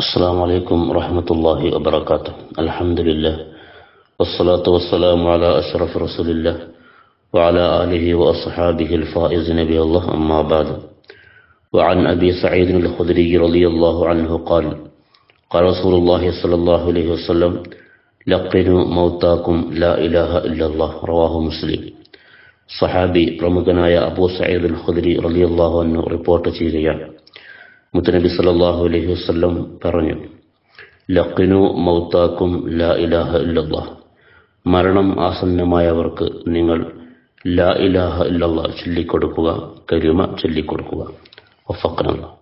السلام عليكم ورحمة الله وبركاته الحمد لله والصلاة والسلام على أشرف رسول الله وعلى آله وأصحابه الفائز نبي الله أما بعد وعن أبي سعيد الخدري رضي الله عنه قال قال رسول الله صلى الله عليه وسلم لقنوا موتاكم لا إله إلا الله رواه مسلم സഹാബി പ്രമുഖനായ അബൂ സയ്യിദ് അൽ ഖുദ്രി റളിയല്ലാഹു അൻഹു റിപ്പോർട്ട് ചെയ്യുകയാണ് മുത്തനബി സല്ലല്ലാഹു അലൈഹി വസ്ലം പറഞ്ഞു ലക്കിനു മൗത്താക്കും ലാ ഇലാഹ ഇല്ലല്ലാഹ്. മരണം ആസന്നമായവർക്ക് നിങ്ങൾ ലാ ഇലാഹ ഇല്ലല്ലാഹ് ചൊല്ലിക്കൊടുക്കുക കരുമ ചൊല്ലിക്കൊടുക്കുക. വഫഖനല്ലാഹ്